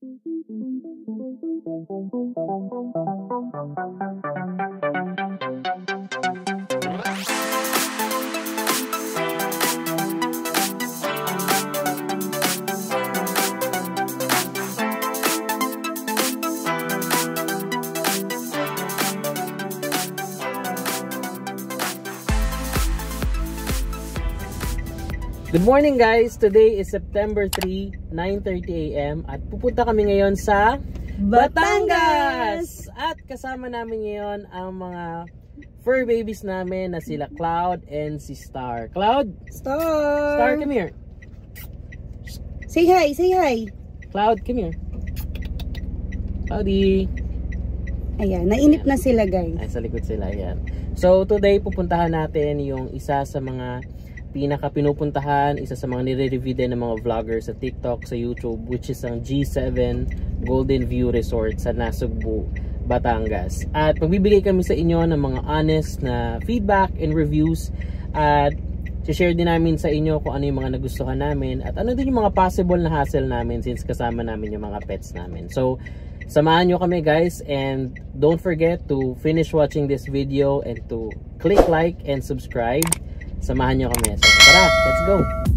Thank you. Good morning guys! Today is September 3, 9.30 a.m. At pupunta kami ngayon sa Batangas! At kasama namin ngayon ang mga fur babies namin na sila Cloud and si Star. Cloud? Star! Star, come here. Say hi, say hi. Cloud, come here. Cloudy. Ayan, nainip na sila guys. Ay, sa likod sila, yan. So, today pupuntahan natin yung isa sa mga pinaka pinupuntahan, isa sa mga nire-review din ng mga vloggers sa TikTok, sa YouTube, which is ang G7 Golden View Resort sa Nasugbu, Batangas. At magbibigay kami sa inyo ng mga honest na feedback and reviews at share din namin sa inyo kung ano yung mga nagustuhan namin at ano din yung mga possible na hassle namin since kasama namin yung mga pets namin. So, samahan nyo kami guys and don't forget to finish watching this video and to click like and subscribe samahan nyo kami. So tara, let's go!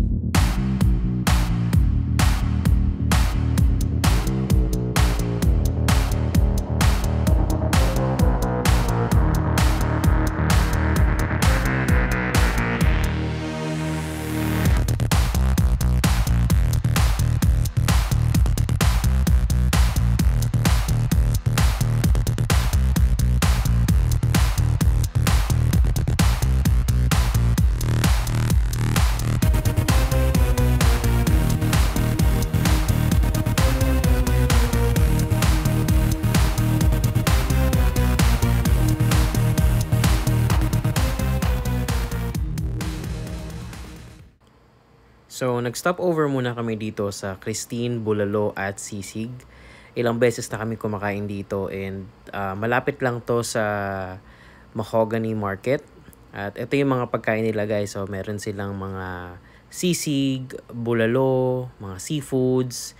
So, nag-stop over muna kami dito sa Christine, Bulalo at Sisig. Ilang beses na kami kumakain dito and uh, malapit lang to sa Mahogany Market. At ito yung mga pagkain nila guys. So, meron silang mga sisig, bulalo, mga seafoods,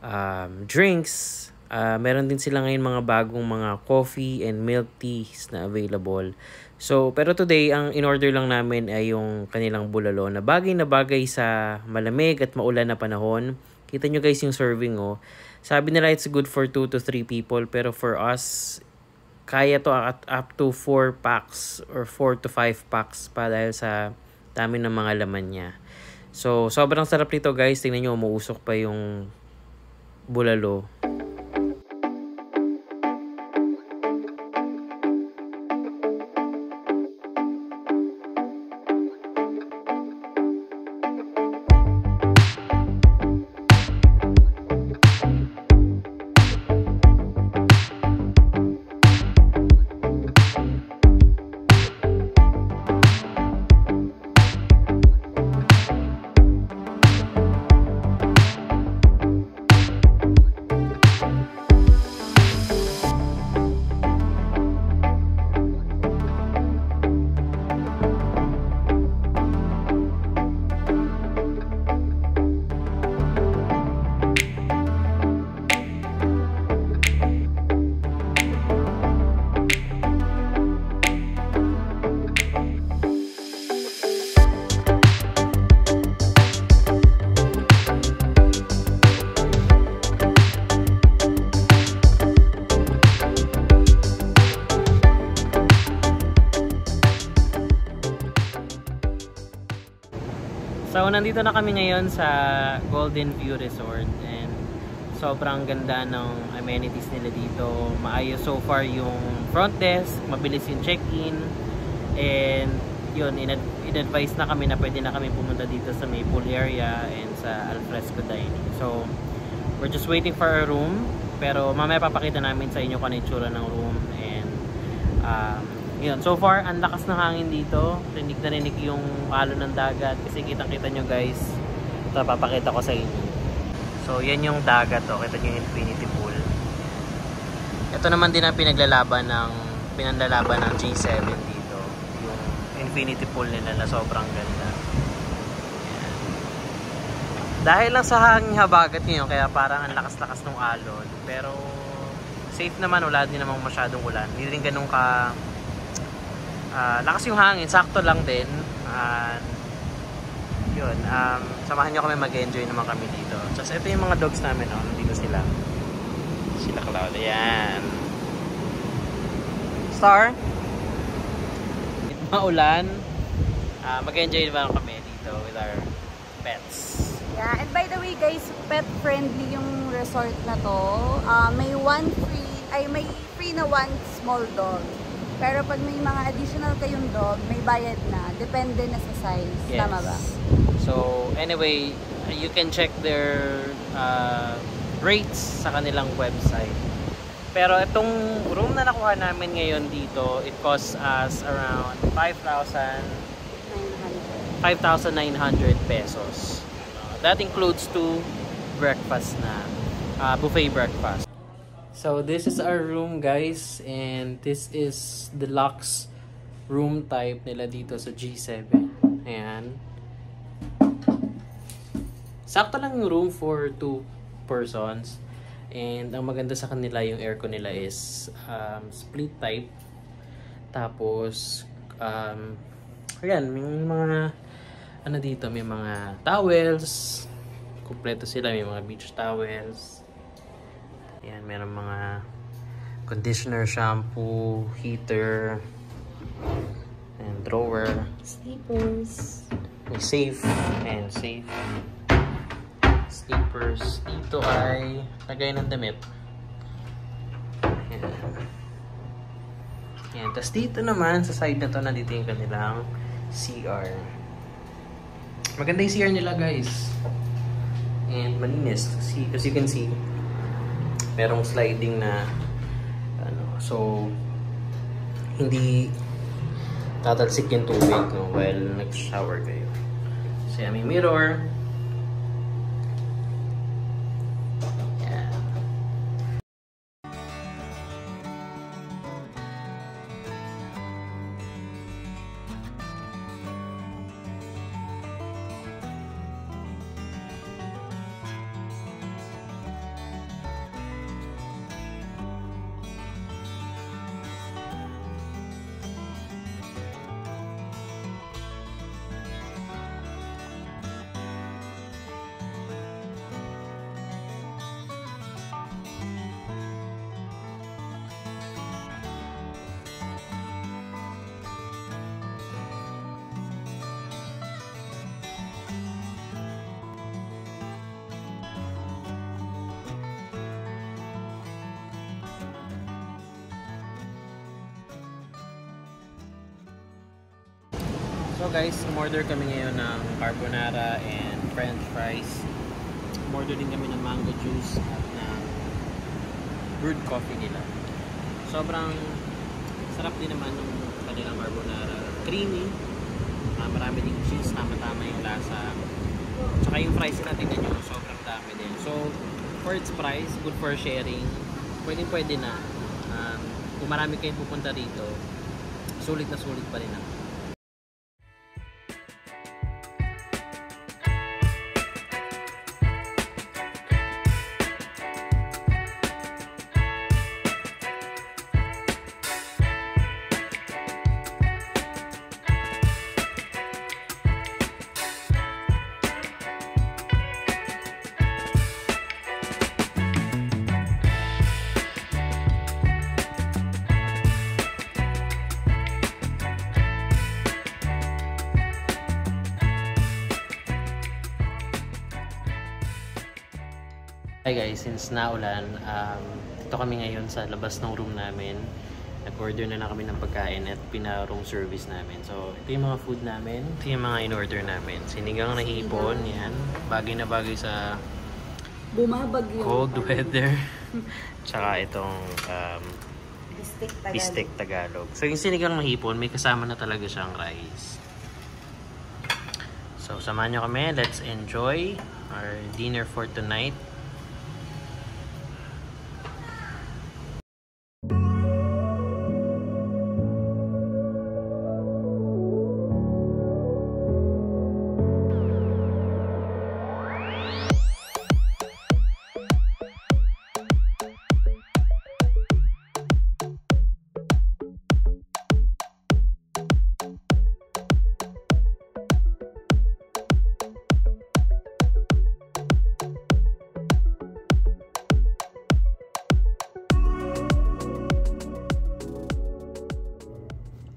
um, drinks. Uh, meron din sila ngayon mga bagong mga coffee and milk teas na available. So, pero today, ang in-order lang namin ay yung kanilang bulalo na bagay na bagay sa malamig at maulan na panahon. Kita nyo guys yung serving oh. Sabi nila it's good for 2 to 3 people pero for us, kaya to at up to 4 packs or 4 to 5 packs pa dahil sa dami ng mga laman niya. So, sobrang sarap nito guys. Tingnan nyo, umuusok pa yung bulalo. Nandito na kami ngayon sa Golden View Resort and sobrang ganda ng amenities nila dito. Maayos so far yung front desk, mabilis yung check-in and yun, in-advise na kami na pwede na kami pumunta dito sa may pool area and sa alfresco dining. So, we're just waiting for our room pero mamaya papakita namin sa inyo kung ano ng room and um, yun, so far, ang lakas ng hangin dito. Rinig na rinig yung alo ng dagat. Kasi kitang-kita nyo guys. Ito, papakita ko sa inyo. So, yan yung dagat. Oh. Kita nyo yung infinity pool. Ito naman din ang pinaglalaban ng pinanlalaban ng G7 dito. Yung infinity pool nila na sobrang ganda. Yan. Dahil lang sa hanging habagat ngayon, kaya parang ang lakas-lakas ng alon. Pero safe naman, wala din namang masyadong ulan. Hindi rin ganun ka uh, lakas yung hangin, sakto lang din. And yun, um, samahan nyo kami mag-enjoy naman kami dito. Tapos ito yung mga dogs namin, oh, nandito sila. Sila Cloud, ayan. Star? Maulan, uh, mag-enjoy naman kami dito with our pets. Yeah, and by the way guys, pet friendly yung resort na to. Uh, may one free, ay may free na one small dog. Pero pag may mga additional kayong dog, may bayad na. Depende na sa size. Yes. Tama ba? So, anyway, you can check their uh, rates sa kanilang website. Pero itong room na nakuha namin ngayon dito, it costs us around 5,000 5,900 pesos. Uh, that includes two breakfast na uh, buffet breakfast. So this is our room guys and this is the deluxe room type nila dito sa G7. Ayan. Sakto lang yung room for two persons. And ang maganda sa kanila yung aircon nila is um, split type. Tapos um, ayan, may mga ano dito, may mga towels. Kompleto sila, may mga beach towels. Ayan, meron mga conditioner, shampoo, heater, and drawer. Sleepers. May safe, and safe. Sleepers. Dito ay lagay ng damit. Ayan. Ayan. Tapos dito naman, sa side na to, nandito yung kanilang CR. Maganda yung CR nila guys. And malinis. See, as you can see, merong sliding na ano, so hindi tatalsik yung tubig no, while nag-shower kayo. So may mirror. So guys, umorder kami ngayon ng carbonara and french fries. Umorder din kami ng mango juice at ng brewed coffee nila. Sobrang sarap din naman yung kanilang carbonara. Creamy. Uh, marami ding cheese, tama-tama yung lasa. Tsaka yung fries na tingnan nyo, sobrang dami din. So, for its price, good for sharing. Pwedeng pwede na. Um, kung marami kayong pupunta rito, sulit na sulit pa rin ako. Hi guys, since naulan, um, dito kami ngayon sa labas ng room namin. Nag-order na lang kami ng pagkain at pina-room service namin. So, ito yung mga food namin. Ito yung mga in-order namin. Sinigang na hipon, yan. Bagay na bagay sa Bumabag yung cold weather. Tsaka itong um, Bistek Tagalog. bistek Tagalog. So, yung sinigang na hipon, may kasama na talaga siyang rice. So, samahan nyo kami. Let's enjoy our dinner for tonight.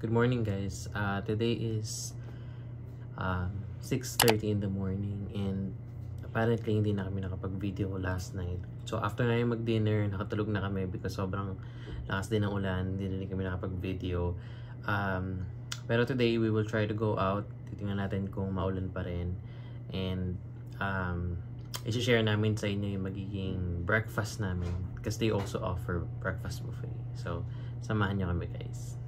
Good morning guys. Uh, today is um, 6.30 in the morning and apparently hindi na kami nakapag-video last night. So after na mag-dinner, nakatulog na kami because sobrang lakas din ng ulan, hindi na kami nakapag-video. Um, pero today we will try to go out. Titingnan natin kung maulan pa rin. And um, isi-share namin sa inyo yung magiging breakfast namin because they also offer breakfast buffet. So samahan niyo kami guys.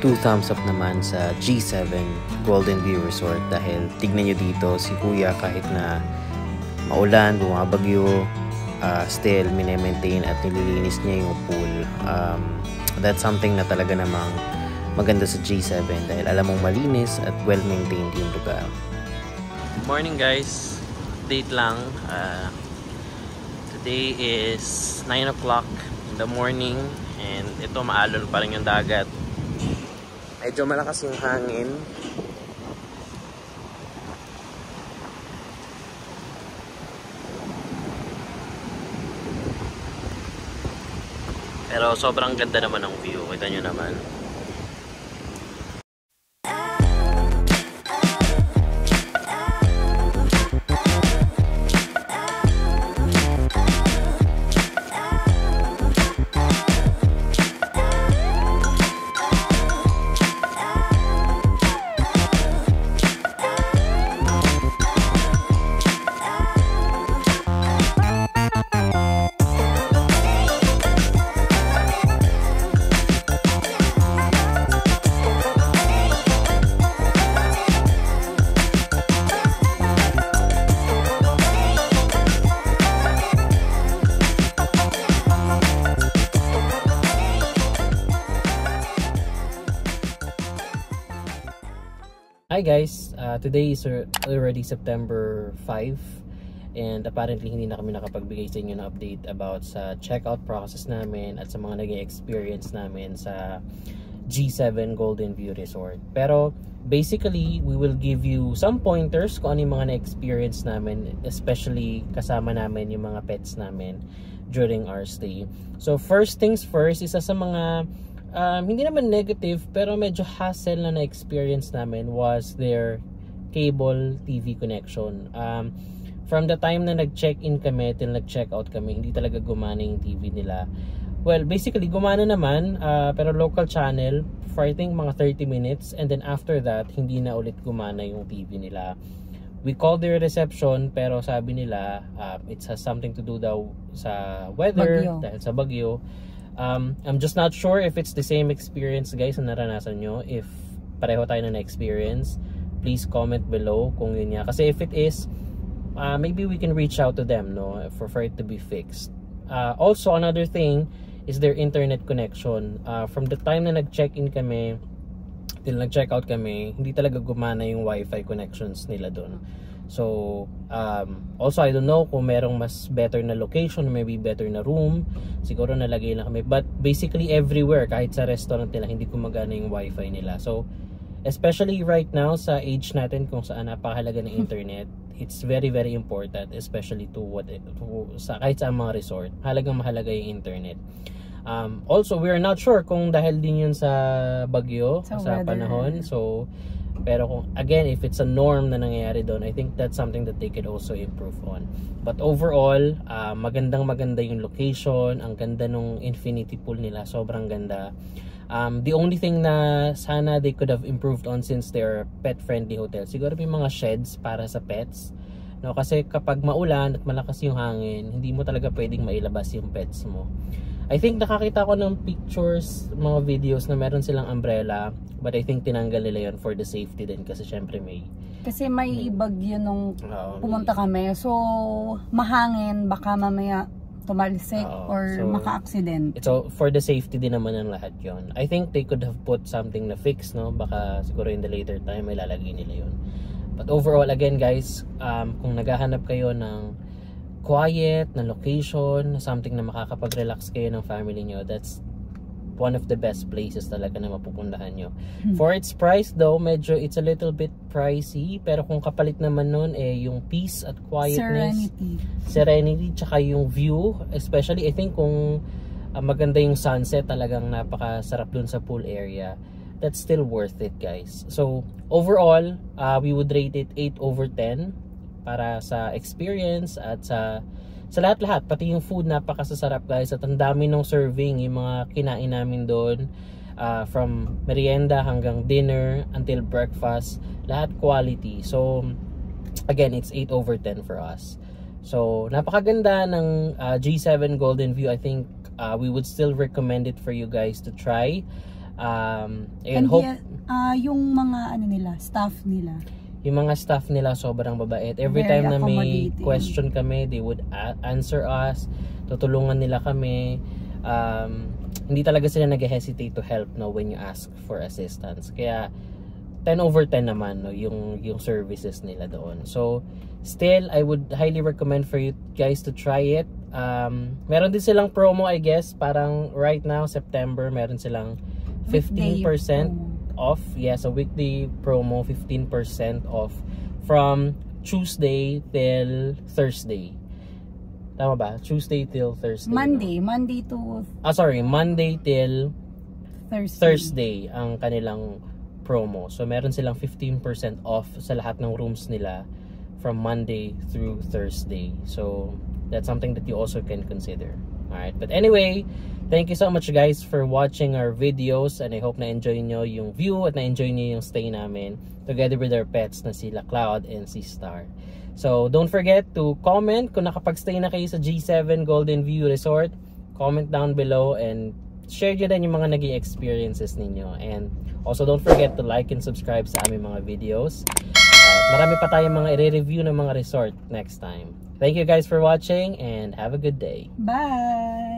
2 thumbs up naman sa G7 Golden View Resort dahil tignan nyo dito si kuya kahit na maulan, bumabagyo, uh, still minemaintain at nililinis niya yung pool. Um, that's something na talaga namang maganda sa G7 dahil alam mong malinis at well-maintained yung lugar. Good morning guys! Update lang. Uh, today is 9 o'clock in the morning and ito maalon pa rin yung dagat Medyo malakas yung hangin. Pero sobrang ganda naman ng view. Kita nyo naman. 'Hi guys, uh, today is already September 5 and apparently hindi na kami nakapagbigay sa inyo ng update about sa checkout process namin at sa mga naging experience namin sa G7 Golden View Resort. Pero basically, we will give you some pointers kung ano yung mga na-experience namin, especially kasama namin yung mga pets namin during our stay. So first things first, isa sa mga um, hindi naman negative pero medyo hassle na na-experience namin was their cable TV connection. Um, from the time na nag-check-in kami till nag-check-out kami, hindi talaga gumana yung TV nila. Well, basically, gumana naman, uh, pero local channel for I think mga 30 minutes and then after that, hindi na ulit gumana yung TV nila. We called their reception pero sabi nila uh, it has something to do daw sa weather bagyo. dahil sa bagyo. Um, I'm just not sure if it's the same experience guys na naranasan nyo. If pareho tayo na na-experience, please comment below kung yun niya. Kasi if it is, uh, maybe we can reach out to them no for, for it to be fixed. Uh, also, another thing is their internet connection. Uh, from the time na nag-check-in kami till nag-check-out kami, hindi talaga gumana yung wifi connections nila doon. So, um, also I don't know kung merong mas better na location, maybe better na room. Siguro nalagay lang kami. But basically everywhere, kahit sa restaurant nila, hindi gumagana yung wifi nila. So, especially right now sa age natin kung saan napakahalaga ng internet, it's very very important, especially to what to, sa kahit sa mga resort. Halagang mahalaga yung internet. Um, also, we are not sure kung dahil din yun sa bagyo, sa, sa panahon. So, pero kung, again, if it's a norm na nangyayari doon, I think that's something that they could also improve on. But overall, uh, magandang maganda yung location, ang ganda nung infinity pool nila, sobrang ganda. Um, the only thing na sana they could have improved on since they're pet-friendly hotel, siguro may mga sheds para sa pets. No, kasi kapag maulan at malakas yung hangin, hindi mo talaga pwedeng mailabas yung pets mo. I think nakakita ko ng pictures, mga videos na meron silang umbrella. But I think tinanggal nila yon for the safety din kasi syempre may Kasi may bagyo nung uh, pumunta kami. So, mahangin, baka mamaya tumalsik Oo, or so- maka-accident. So, for the safety din naman ng lahat yon. I think they could have put something na fix, no? Baka siguro in the later time may lalagay nila yon. But overall, again guys, um, kung naghahanap kayo ng quiet, na location, something na makakapag-relax kayo ng family nyo, that's one of the best places talaga na mapupuntahan nyo. Hmm. For its price though, medyo it's a little bit pricey, pero kung kapalit naman nun, eh, yung peace at quietness, Serenity. serenity tsaka yung view especially I think kung uh, maganda yung sunset talagang napakasarap dun sa pool area that's still worth it guys so overall uh, we would rate it 8 over 10 para sa experience at sa sa lahat-lahat pati yung food napakasasarap guys at ang dami ng serving yung mga kinain namin doon uh, from merienda hanggang dinner until breakfast lahat quality so again it's 8 over 10 for us So, napakaganda ng uh, G7 Golden View. I think uh, we would still recommend it for you guys to try. Um, and And hope yeah, ah, yung mga ano nila, staff nila. Yung mga staff nila sobrang babait. Every Very time na may question kami, they would answer us. Tutulungan nila kami. Um, hindi talaga sila nag-hesitate to help no when you ask for assistance. Kaya 10 over 10 naman no yung yung services nila doon. So still I would highly recommend for you guys to try it. Um, meron din silang promo I guess, parang right now September meron silang 15% Weekday off. Yes, a weekly promo 15% off from Tuesday till Thursday. Tama ba? Tuesday till Thursday. no? Monday, Monday to Ah, sorry. Monday till Thursday. Thursday ang kanilang promo. So, meron silang 15% off sa lahat ng rooms nila from Monday through Thursday. So, that's something that you also can consider. Alright. But anyway, thank you so much guys for watching our videos and I hope na-enjoy nyo yung view at na-enjoy nyo yung stay namin together with our pets na sila Cloud and si Star. So, don't forget to comment kung nakapag-stay na kayo sa G7 Golden View Resort. Comment down below and share nyo din yung mga naging experiences ninyo. And also don't forget to like and subscribe sa aming mga videos. Marami pa tayong mga i-review ng mga resort next time. Thank you guys for watching and have a good day. Bye!